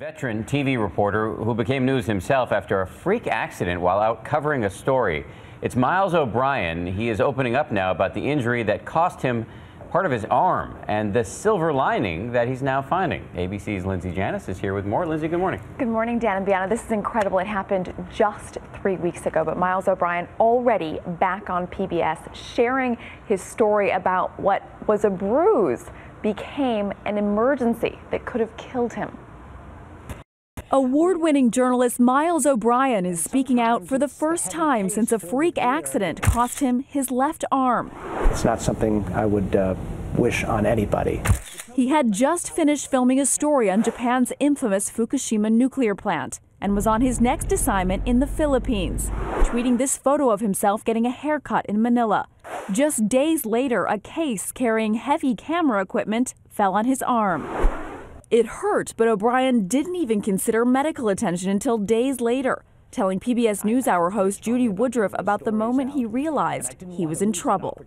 Veteran TV reporter who became news himself after a freak accident while out covering a story. It's Miles O'Brien. He is opening up now about the injury that cost him part of his arm and the silver lining that he's now finding. ABC's Lindsay Janis is here with more. Lindsay, good morning. Good morning, Dan and Bianna. This is incredible. It happened just three weeks ago, but Miles O'Brien already back on PBS sharing his story about what was a bruise became an emergency that could have killed him. Award winning journalist Miles O'Brien is speaking out for the first time since a freak accident cost him his left arm. It's not something I would uh, wish on anybody. He had just finished filming a story on Japan's infamous Fukushima nuclear plant and was on his next assignment in the Philippines, tweeting this photo of himself getting a haircut in Manila. Just days later, a case carrying heavy camera equipment fell on his arm. It hurt, but O'Brien didn't even consider medical attention until days later, telling PBS NewsHour host Judy Woodruff about the moment he realized he was in trouble.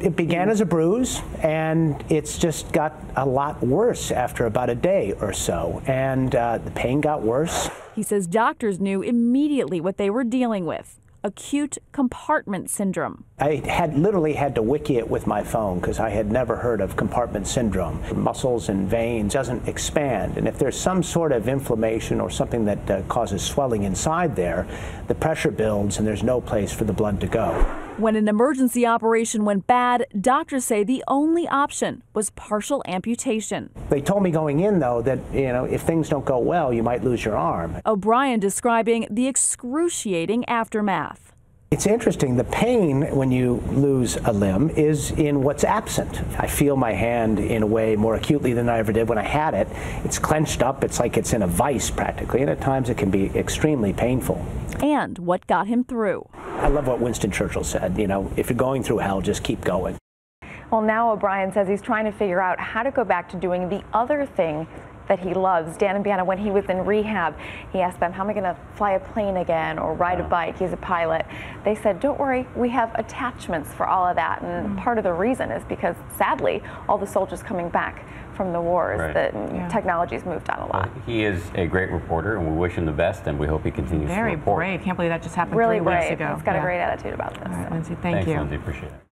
It began as a bruise, and it's just got a lot worse after about a day or so, and uh, the pain got worse. He says doctors knew immediately what they were dealing with acute compartment syndrome. I had literally had to wiki it with my phone because I had never heard of compartment syndrome. Muscles and veins doesn't expand, and if there's some sort of inflammation or something that uh, causes swelling inside there, the pressure builds and there's no place for the blood to go. When an emergency operation went bad, doctors say the only option was partial amputation. They told me going in, though, that you know if things don't go well, you might lose your arm. O'Brien describing the excruciating aftermath. It's interesting. The pain when you lose a limb is in what's absent. I feel my hand in a way more acutely than I ever did when I had it. It's clenched up. It's like it's in a vice practically, and at times it can be extremely painful. And what got him through. I love what Winston Churchill said. You know, if you're going through hell, just keep going. Well, now O'Brien says he's trying to figure out how to go back to doing the other thing that he loves. Dan and Bianna, when he was in rehab, he asked them, how am I going to fly a plane again or ride a bike? He's a pilot. They said, don't worry, we have attachments for all of that. And mm -hmm. part of the reason is because, sadly, all the soldiers coming back from the wars, right. that yeah. technology's moved on a lot. Well, he is a great reporter, and we wish him the best, and we hope he continues Very to report. brave. Can't believe that just happened really three brave. weeks ago. He's got yeah. a great attitude about this. All right, Lindsay, thank Thanks, you. Lindsay, appreciate it.